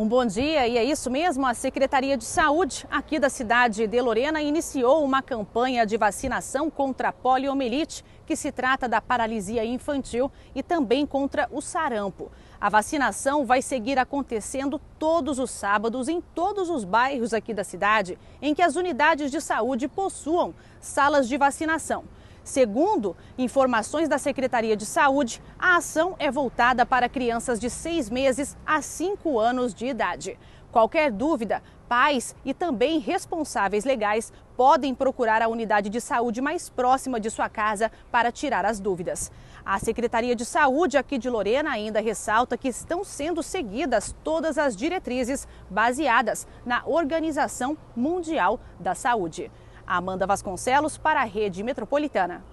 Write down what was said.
Um bom dia, e é isso mesmo. A Secretaria de Saúde aqui da cidade de Lorena iniciou uma campanha de vacinação contra a poliomielite, que se trata da paralisia infantil e também contra o sarampo. A vacinação vai seguir acontecendo todos os sábados em todos os bairros aqui da cidade em que as unidades de saúde possuam salas de vacinação. Segundo informações da Secretaria de Saúde, a ação é voltada para crianças de seis meses a cinco anos de idade. Qualquer dúvida, pais e também responsáveis legais podem procurar a unidade de saúde mais próxima de sua casa para tirar as dúvidas. A Secretaria de Saúde aqui de Lorena ainda ressalta que estão sendo seguidas todas as diretrizes baseadas na Organização Mundial da Saúde. Amanda Vasconcelos para a Rede Metropolitana.